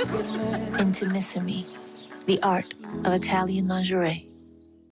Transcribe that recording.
Into Intimissimi, the art of Italian lingerie.